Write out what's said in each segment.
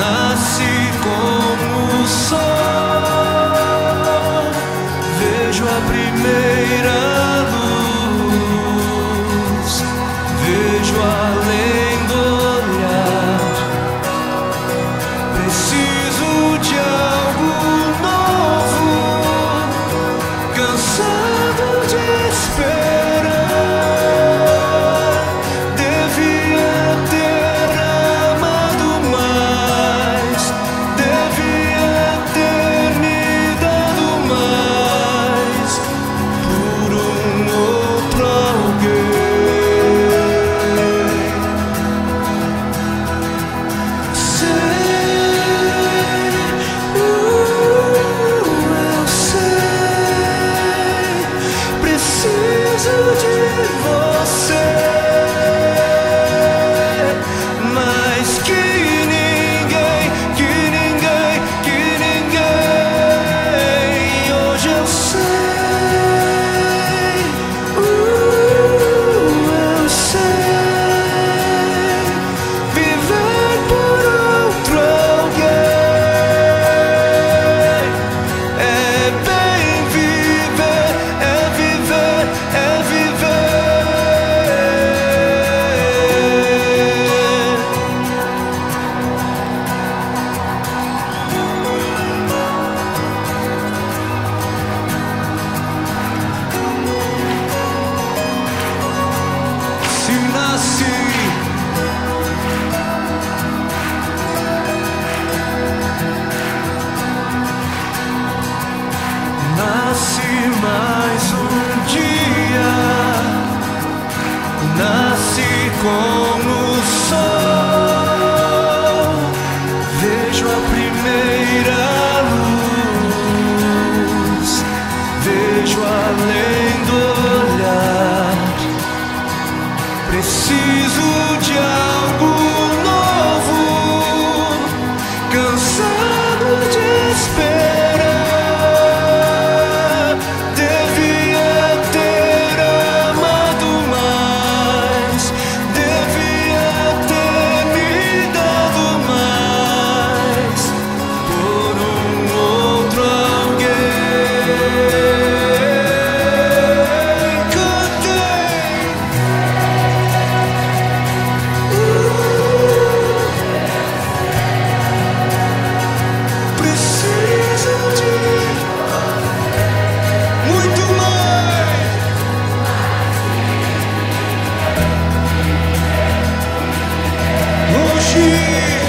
nasci como ti.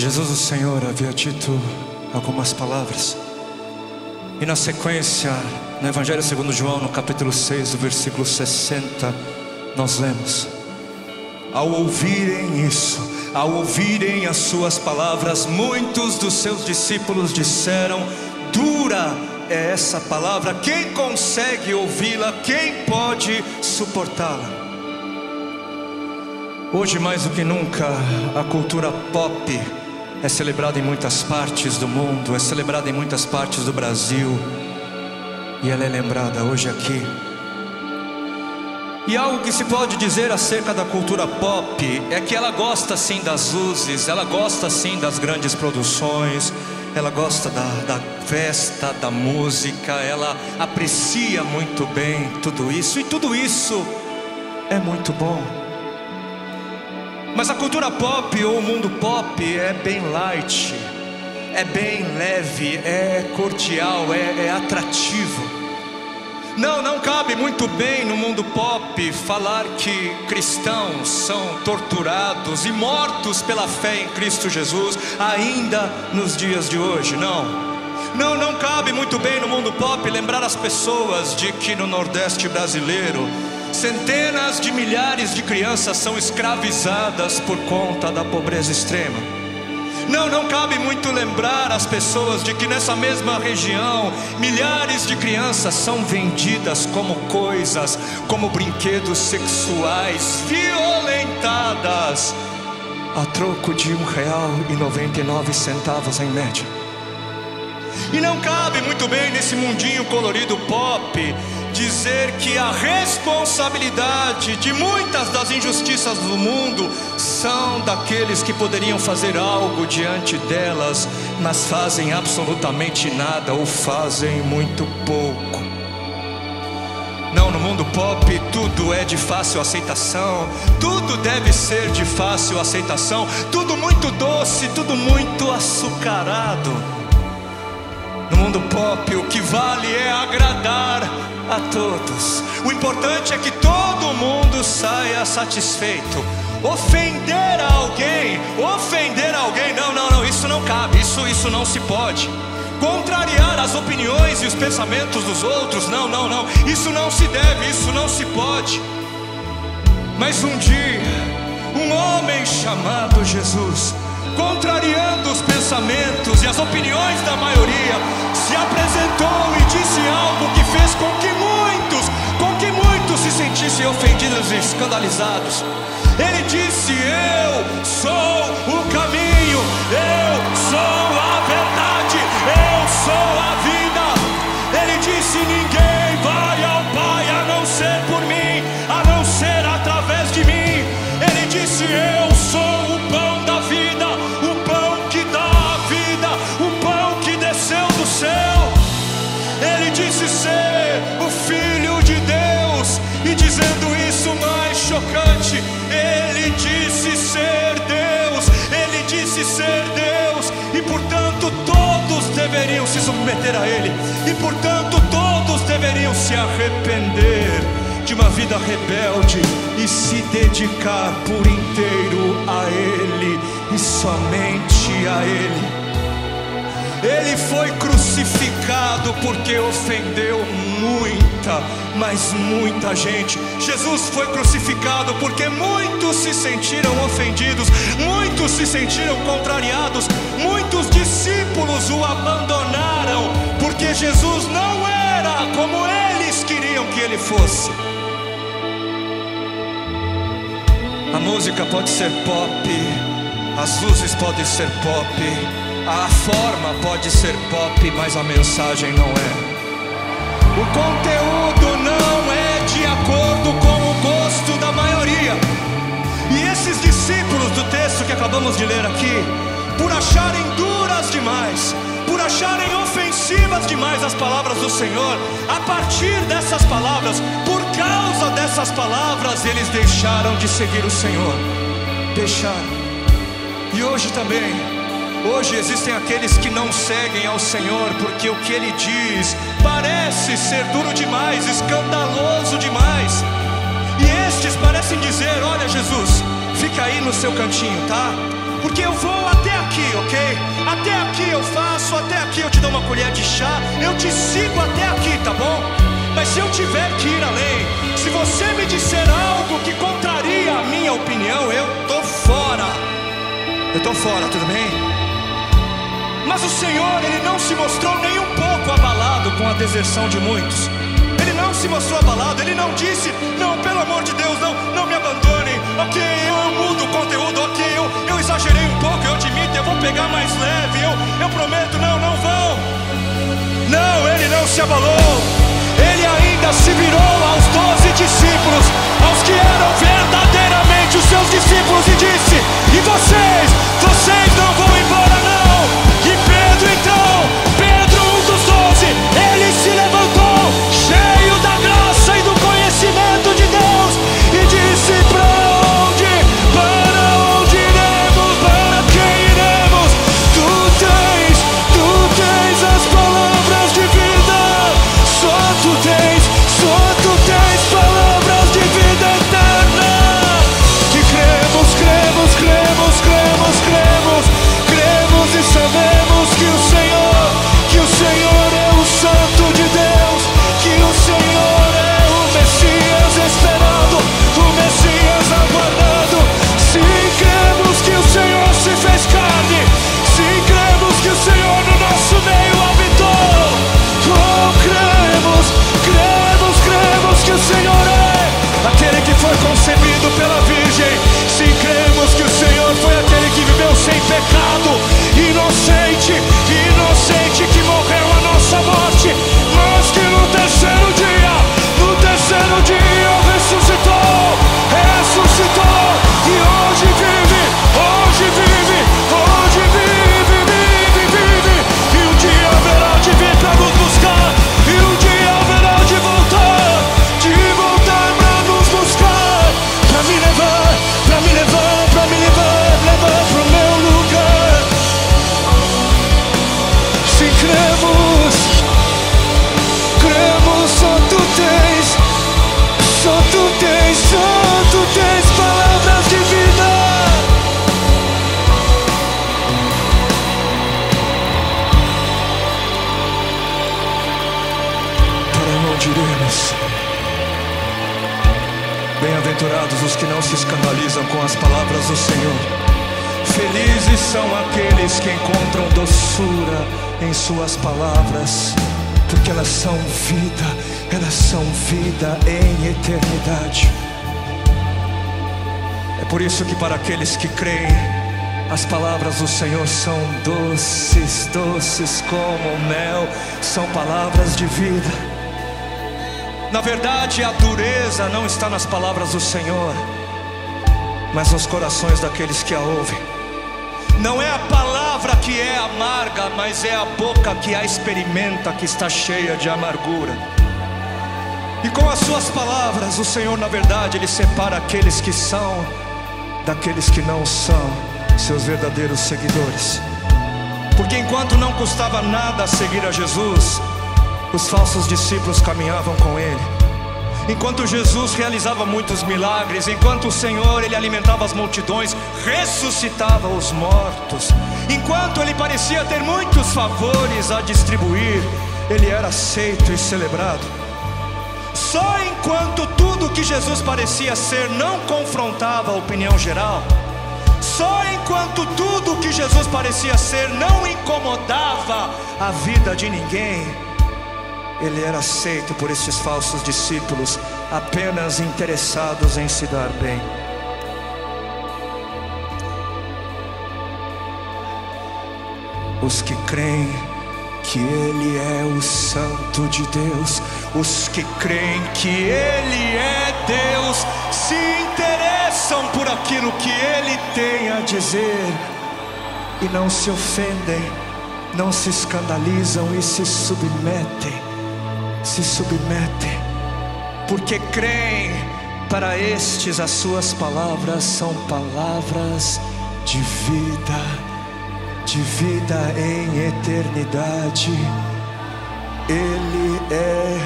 Jesus, o Senhor, havia dito algumas palavras. E na sequência, no Evangelho segundo João, no capítulo 6, o versículo 60, nós lemos: Ao ouvirem isso, ao ouvirem as suas palavras, muitos dos seus discípulos disseram: Dura é essa palavra, quem consegue ouvi-la? Quem pode suportá-la? Hoje mais do que nunca, a cultura pop é celebrada em muitas partes do mundo, é celebrada em muitas partes do Brasil, e ela é lembrada hoje aqui. E algo que se pode dizer acerca da cultura pop é que ela gosta sim das luzes, ela gosta sim das grandes produções, ela gosta da, da festa, da música, ela aprecia muito bem tudo isso, e tudo isso é muito bom. Mas a cultura pop ou o mundo pop é bem light, é bem leve, é cordial, é, é atrativo. Não, não cabe muito bem no mundo pop falar que cristãos são torturados e mortos pela fé em Cristo Jesus ainda nos dias de hoje, não. Não, não cabe muito bem no mundo pop lembrar as pessoas de que no Nordeste brasileiro Centenas de milhares de crianças são escravizadas por conta da pobreza extrema. Não, não cabe muito lembrar as pessoas de que nessa mesma região milhares de crianças são vendidas como coisas, como brinquedos sexuais, violentadas, a troco de um real e noventa e nove centavos em média. E não cabe muito bem nesse mundinho colorido pop dizer que a responsabilidade de muitas das injustiças do mundo são daqueles que poderiam fazer algo diante delas, mas fazem absolutamente nada ou fazem muito pouco. Não, no mundo pop tudo é de fácil aceitação, tudo deve ser de fácil aceitação, tudo muito doce, tudo muito açucarado. No mundo pop, o que vale é agradar a todos. O importante é que todo mundo saia satisfeito. Ofender alguém, ofender alguém, não, não, não, isso não cabe, isso, isso não se pode. Contrariar as opiniões e os pensamentos dos outros, não, não, não, isso não se deve, isso não se pode. Mas um dia, um homem chamado Jesus, contrariando os pensamentos e as opiniões da maioria, se apresentou e disse algo que fez com que muitos, com que muitos se sentissem ofendidos e escandalizados. Ele disse: Eu sou o caminho, eu sou a verdade, eu sou a vida. Ele disse: Ninguém arrepender de uma vida rebelde e se dedicar por inteiro a Ele e somente a Ele. Ele foi crucificado porque ofendeu muita, mas muita gente. Jesus foi crucificado porque muitos se sentiram ofendidos, muitos se sentiram contrariados, muitos discípulos o abandonaram porque Jesus não era como eles queriam que ele fosse. A música pode ser pop, as luzes podem ser pop, a forma pode ser pop, mas a mensagem não é. O conteúdo não é de acordo com o gosto da maioria. E esses discípulos do texto que acabamos de ler aqui, por acharem duras demais, por acharem ofensivas demais as palavras do Senhor, a partir dessas palavras, por causa dessas palavras, eles deixaram de seguir o Senhor. Deixaram. E hoje também, Hoje existem aqueles que não seguem ao Senhor porque o que Ele diz parece ser duro demais, escandaloso demais. E estes parecem dizer: Olha, Jesus, fica aí no seu cantinho, tá? Porque eu vou até aqui, ok? Até aqui eu faço, até aqui eu te dou uma colher de chá, eu te sigo até aqui, tá bom? Mas se eu tiver que ir além, se você me disser algo que contraria a minha opinião, eu tô fora. Eu tô fora, tudo bem? Mas o Senhor, Ele não se mostrou nem um pouco abalado com a deserção de muitos. Ele não se mostrou abalado, Ele não disse, não, pelo amor de Deus, não, não me abandonem. Ok, eu, mudo o conteúdo, ok, eu exagerei um pouco, eu admito, eu vou pegar mais leve, eu, eu prometo, não, não vão. Não, Ele não se abalou. Ele ainda se virou aos doze discípulos, aos que eram verdadeiramente os seus discípulos, e disse: E vocês, vocês não vão embora, não. ele escandalizam com as palavras do Senhor. Felizes são aqueles que encontram doçura em Suas palavras, porque elas são vida, elas são vida em eternidade. É por isso que, para aqueles que creem, as palavras do Senhor são doces, doces como mel, são palavras de vida. Na verdade, a dureza não está nas palavras do Senhor, mas nos corações daqueles que a ouvem. Não é a palavra que é amarga, mas é a boca que a experimenta que está cheia de amargura. E com as suas palavras, o Senhor, na verdade, Ele separa aqueles que são daqueles que não são seus verdadeiros seguidores. Porque enquanto não custava nada seguir a Jesus, os falsos discípulos caminhavam com ele. Enquanto Jesus realizava muitos milagres, enquanto o Senhor ele alimentava as multidões, ressuscitava os mortos, enquanto ele parecia ter muitos favores a distribuir, ele era aceito e celebrado. Só enquanto tudo que Jesus parecia ser não confrontava a opinião geral, só enquanto tudo que Jesus parecia ser não incomodava a vida de ninguém, ele era aceito por esses falsos discípulos, apenas interessados em se dar bem. Os que creem que Ele é o Santo de Deus, os que creem que Ele é Deus, se interessam por aquilo que Ele tem a dizer e não se ofendem, não se escandalizam e se submetem se submetem, porque creem. Para estes, as suas palavras são palavras de vida, de vida em eternidade. Ele é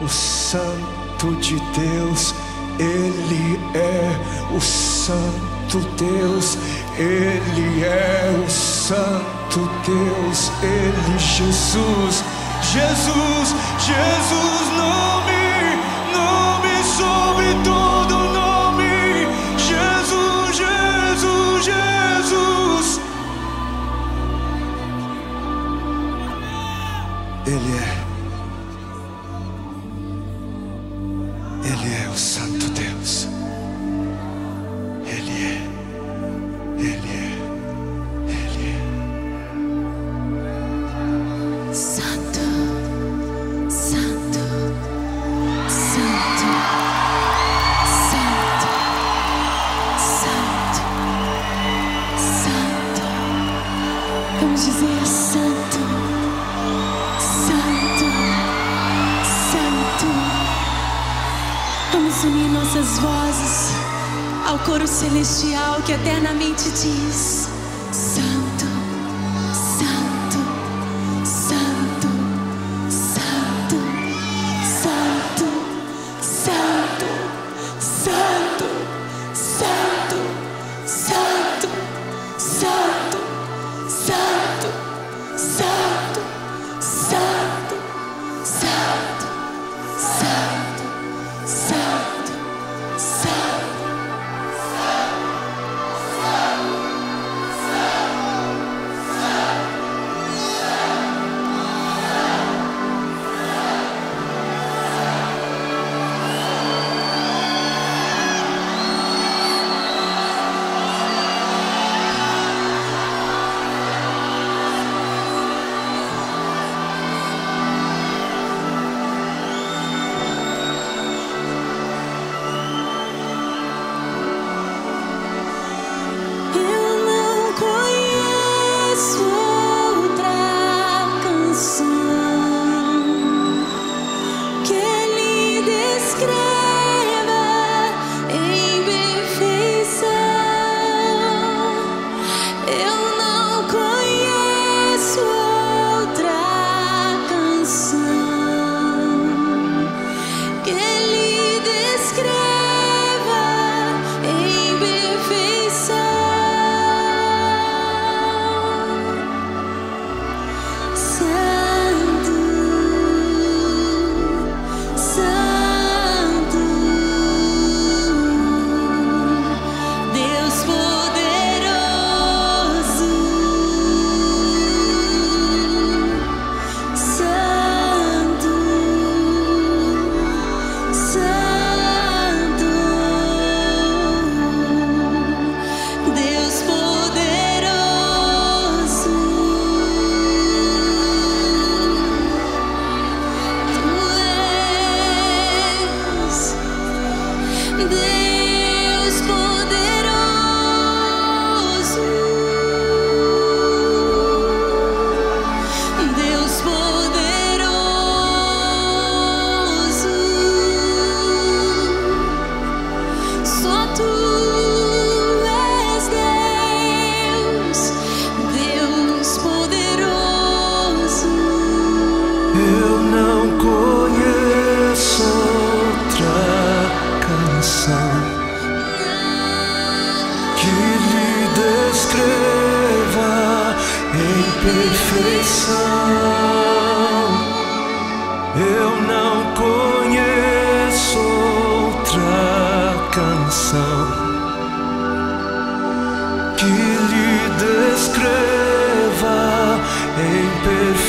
o Santo de Deus, Ele é o Santo Deus, Ele é o Santo Deus, Ele, Jesus Jesus, Jesus, nome, nome sobre todo.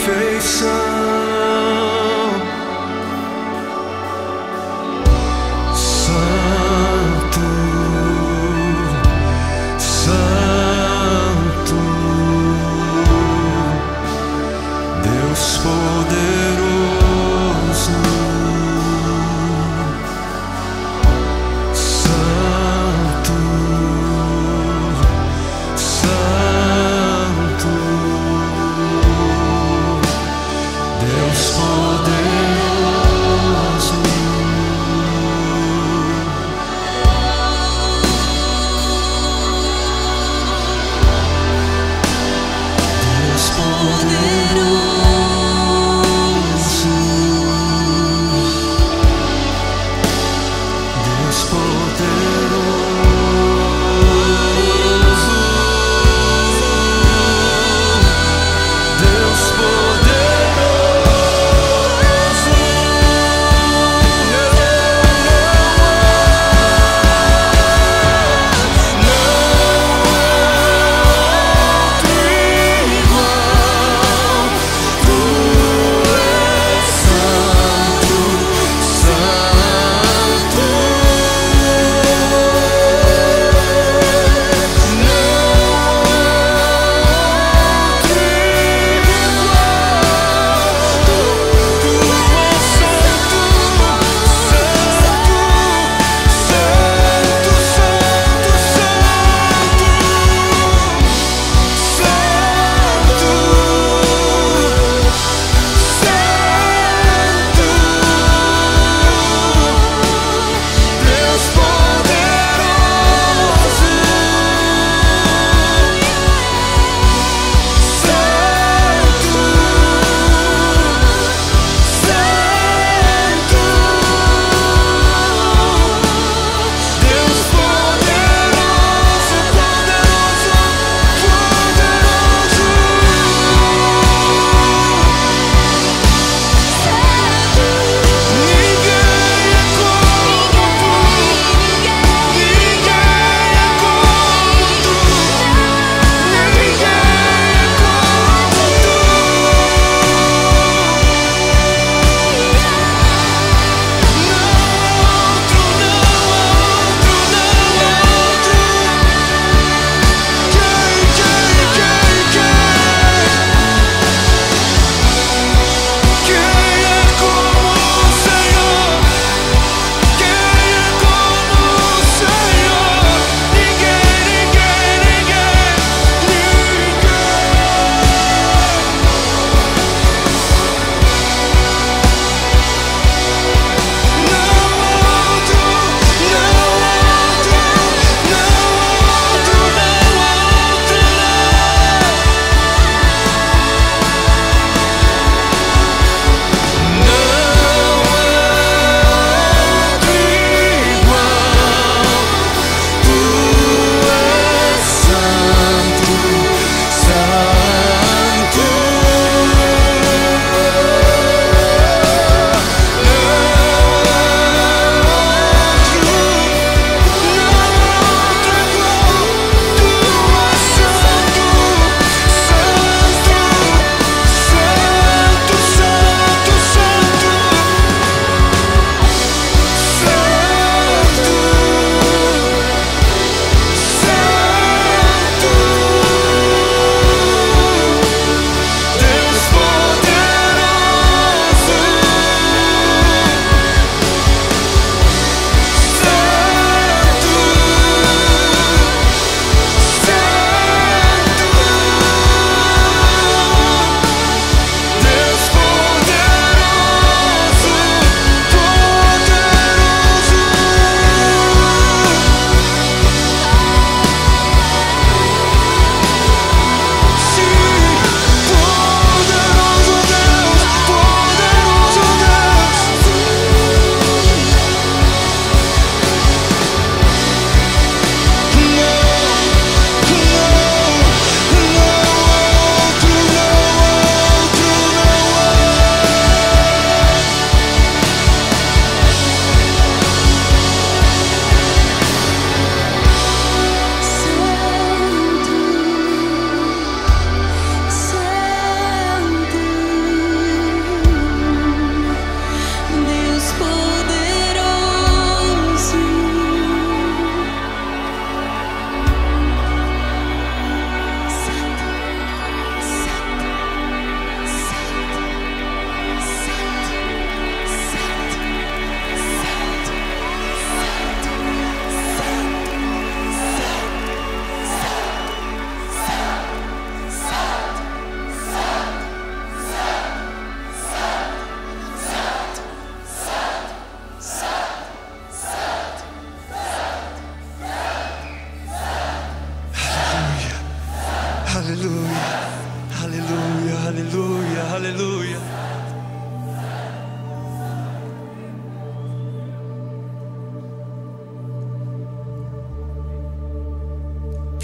Perfeição. Santo,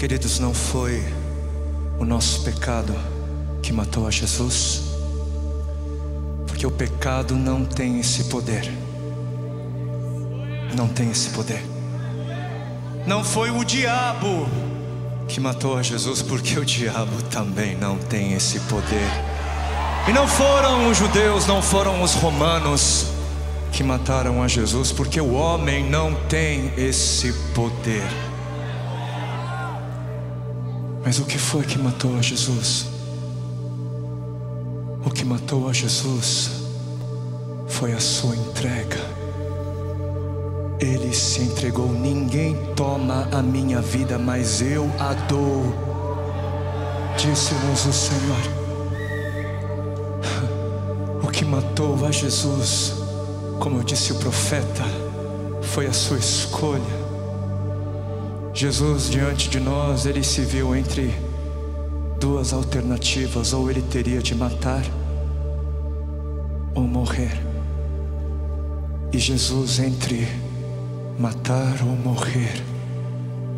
Queridos, não foi o nosso pecado que matou a Jesus, porque o pecado não tem esse poder. Não tem esse poder. Não foi o diabo que matou a Jesus, porque o diabo também não tem esse poder. E não foram os judeus, não foram os romanos que mataram a Jesus, porque o homem não tem esse poder. Mas o que foi que matou a Jesus? O que matou a Jesus foi a sua entrega. Ele se entregou. Ninguém toma a minha vida, mas eu a dou. Disse-nos o Senhor. O que matou a Jesus, como disse o profeta, foi a sua escolha. Jesus diante de nós, ele se viu entre duas alternativas: ou ele teria de matar ou morrer. E Jesus, entre matar ou morrer,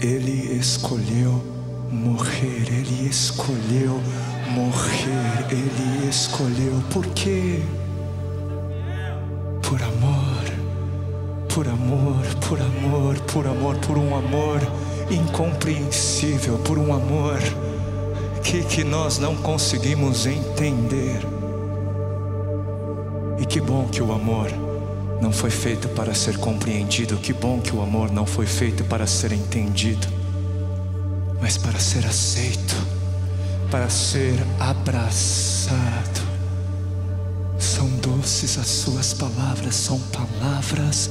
ele escolheu morrer, ele escolheu morrer, ele escolheu. Por quê? Por amor, por amor, por amor, por um amor incompreensível, por um amor que, que nós não conseguimos entender. E que bom que o amor não foi feito para ser compreendido, que bom que o amor não foi feito para ser entendido, mas para ser aceito, para ser abraçado. São doces as suas palavras, são palavras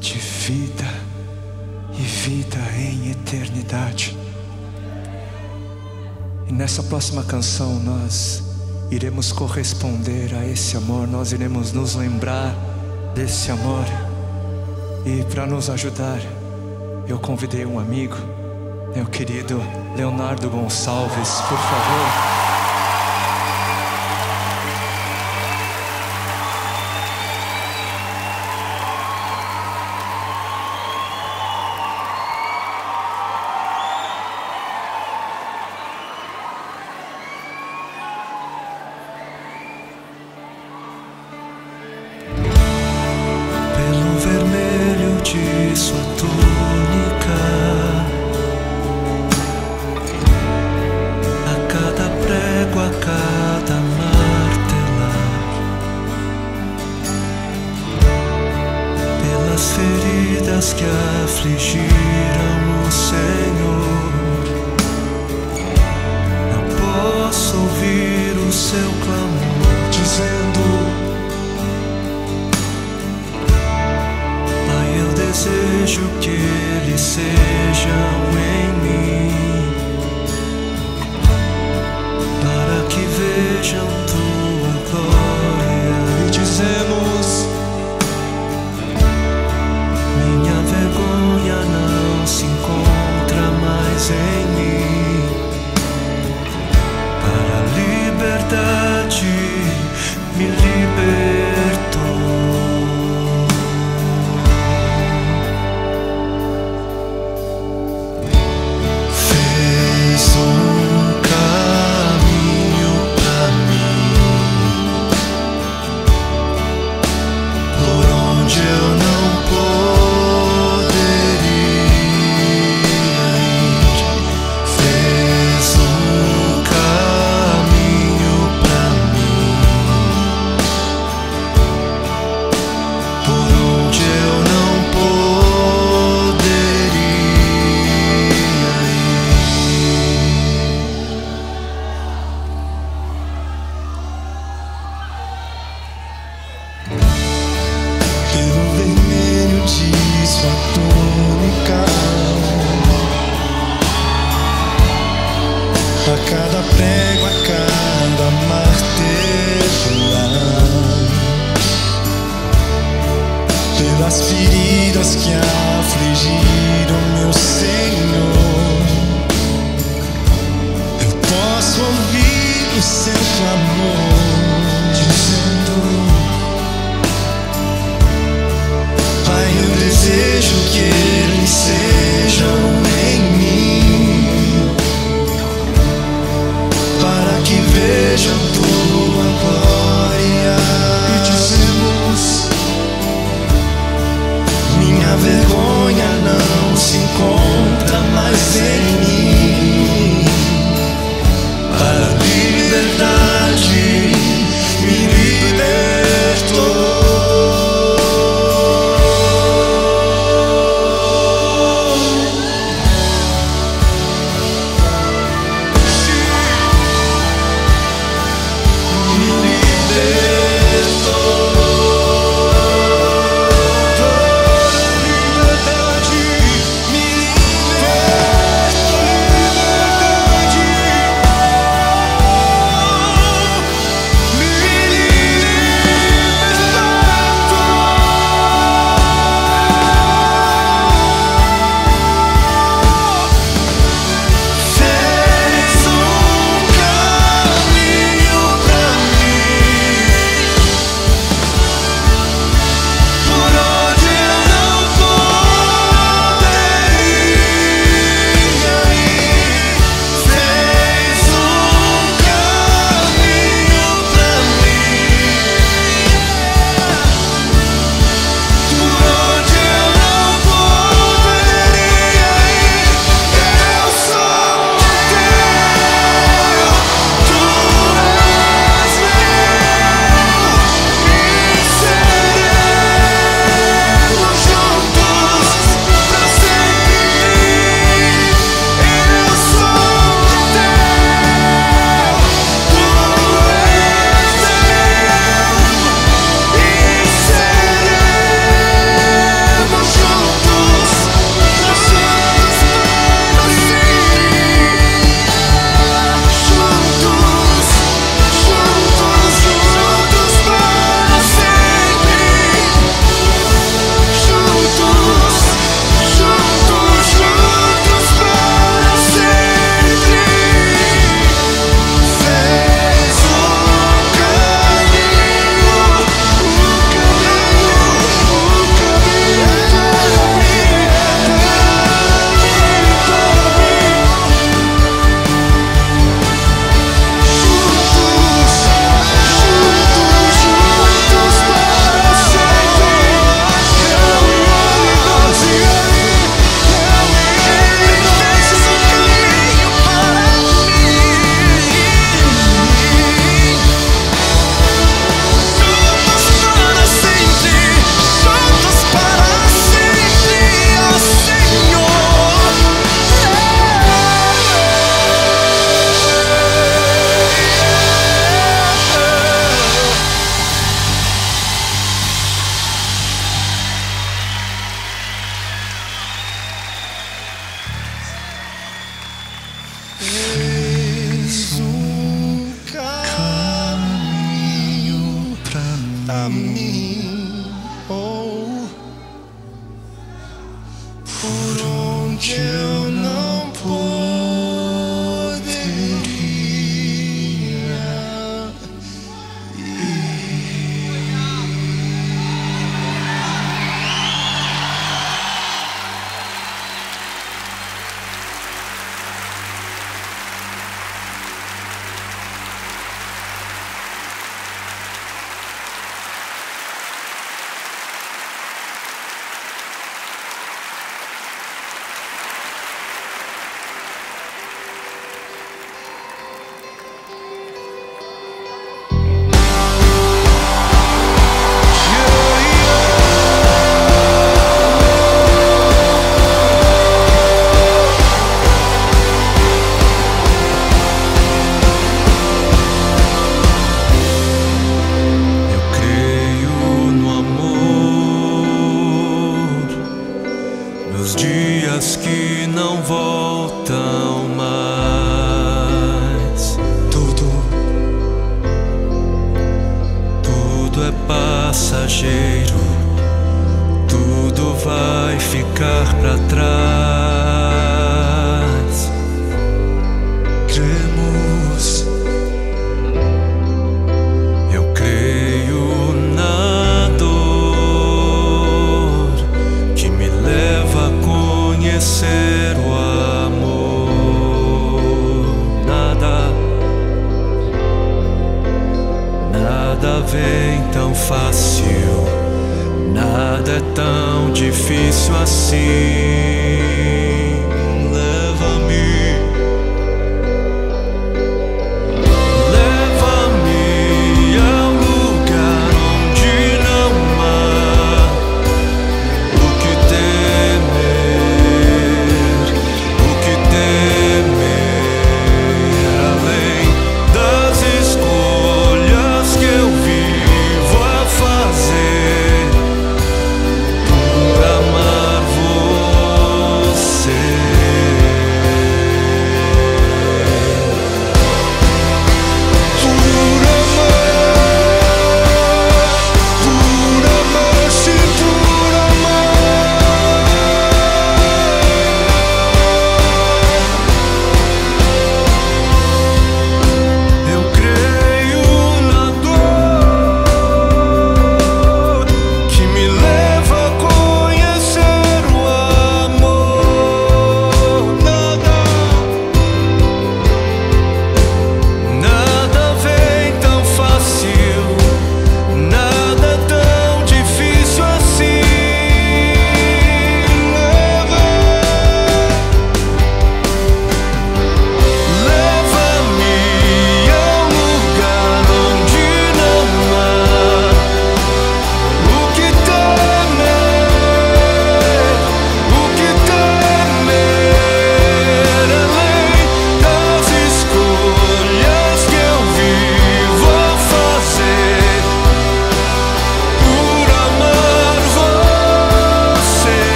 de vida e vida em eternidade. E nessa próxima canção nós iremos corresponder a esse amor, nós iremos nos lembrar desse amor. E para nos ajudar, eu convidei um amigo, meu querido Leonardo Gonçalves, por favor. Feridas que afligiram o Senhor, eu posso ouvir o seu clamor dizendo. Pai, eu desejo que eles sejam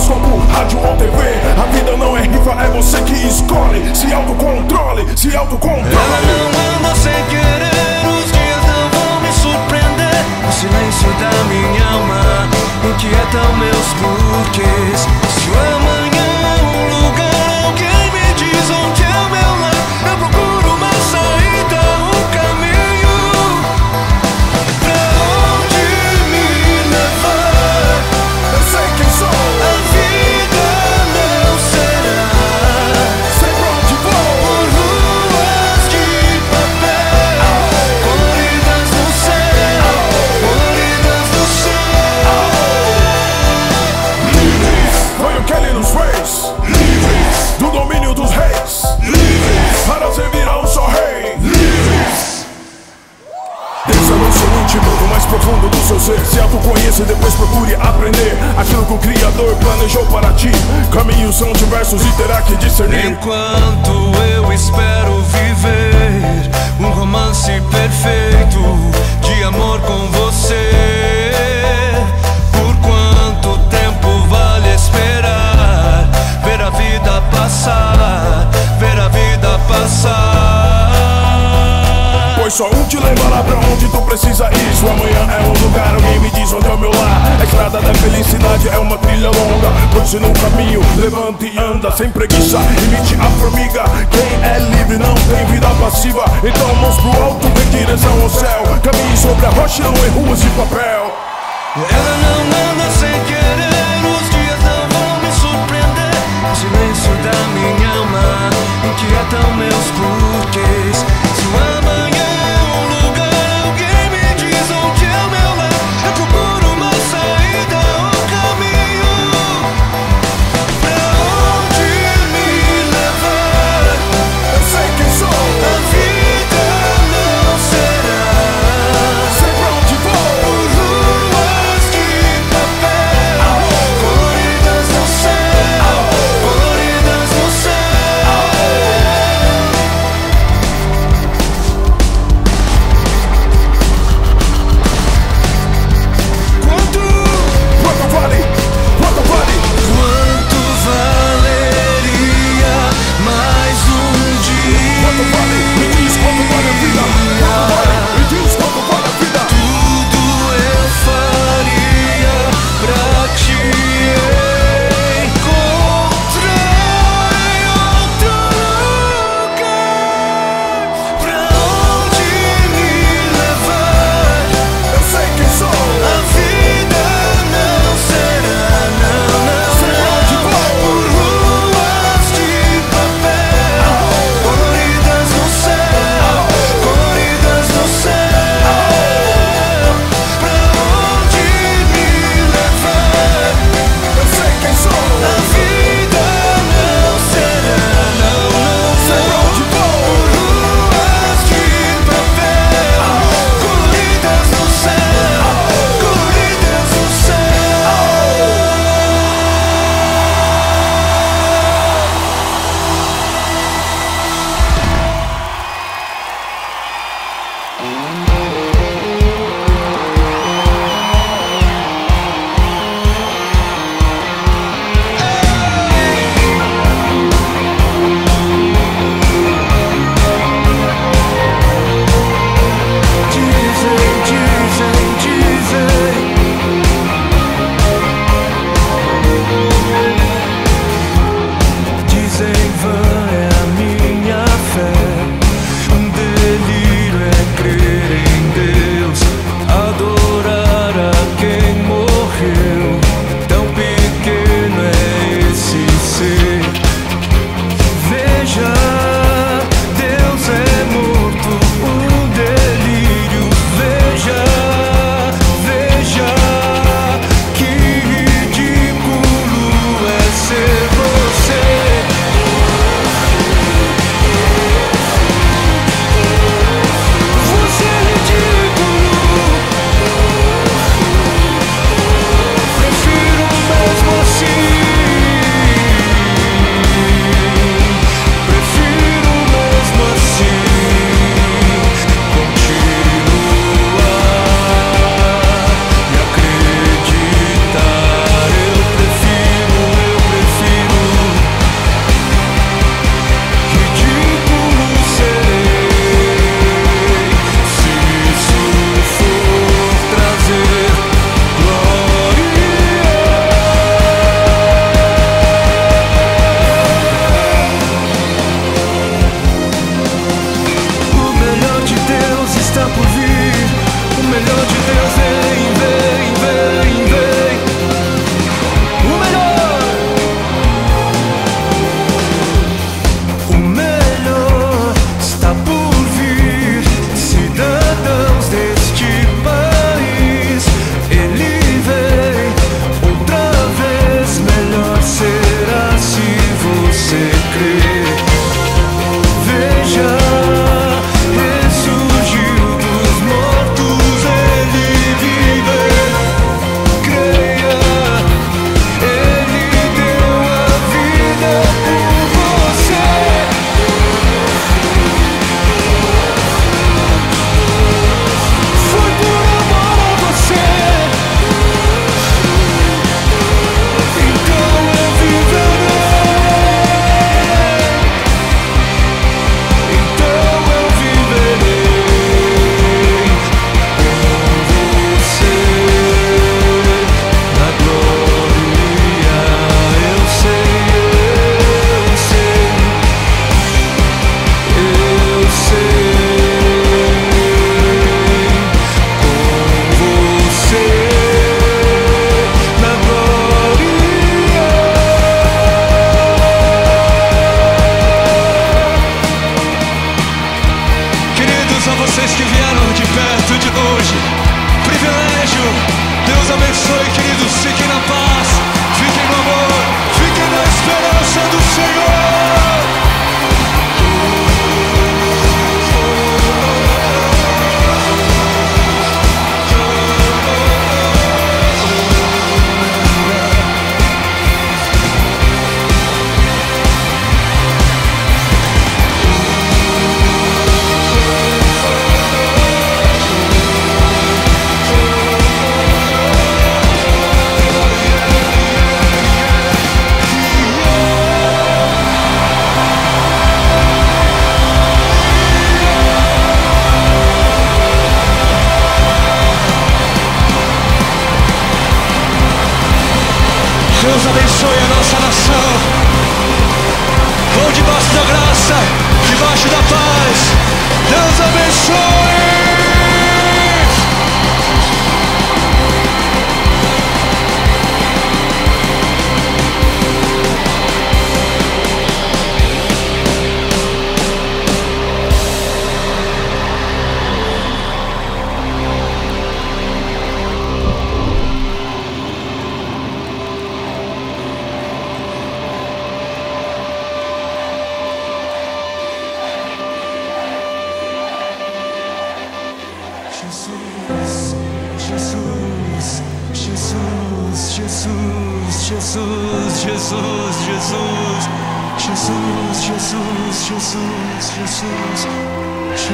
faz como rádio ou TV. A vida não é rifa, é você que escolhe. Se autocontrole, se autocontrole. Eu não amo sem querer, os dias não vão me surpreender. O silêncio da minha alma inquieta é meus porquês. Se eu amo ser. Se autoconheça e depois procure aprender aquilo que o Criador planejou para ti. Caminhos são diversos e terá que discernir. Enquanto eu espero viver um romance perfeito de amor com você. Por quanto tempo vale esperar? Passar, ver a vida passar. Pois só um te levará pra onde tu precisa ir. Amanhã é um lugar, alguém me diz onde é o meu lar. A estrada da felicidade é uma trilha longa. Pois no caminho, levante e anda sem preguiça. Imite a formiga. Quem é livre não tem vida passiva. Então mãos pro alto em direção ao céu. Caminhe sobre a rocha, não em ruas de papel. Ela não anda sem querer,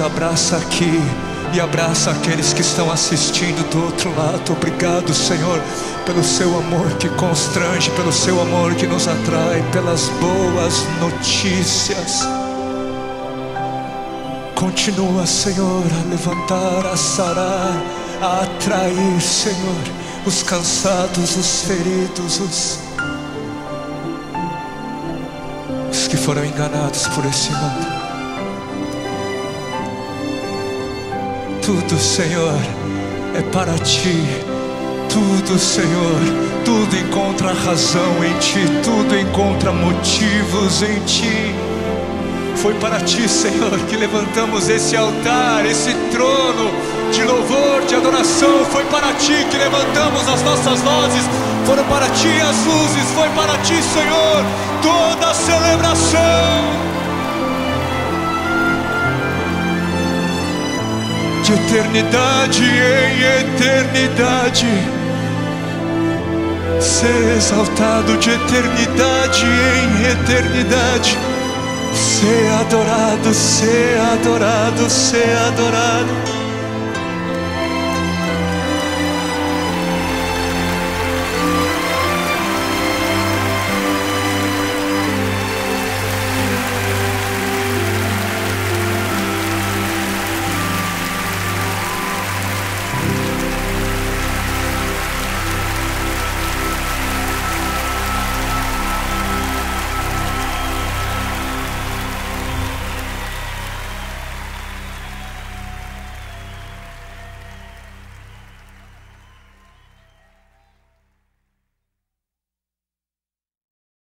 abraça aqui e abraça aqueles que estão assistindo do outro lado. Obrigado, Senhor, pelo seu amor que constrange, pelo seu amor que nos atrai, pelas boas notícias. Continua, Senhor, a levantar, a sarar, a atrair, Senhor, os cansados, os feridos, os, os que foram enganados por esse mundo. Tudo, Senhor, é para ti. Tudo, Senhor, tudo encontra razão em ti, tudo encontra motivos em ti. Foi para ti, Senhor, que levantamos esse altar, esse trono de louvor, de adoração. Foi para ti que levantamos as nossas vozes. Foram para ti as luzes. Foi para ti, Senhor, toda a celebração. De eternidade em eternidade. Ser exaltado de eternidade em eternidade. Ser adorado, ser adorado, ser adorado.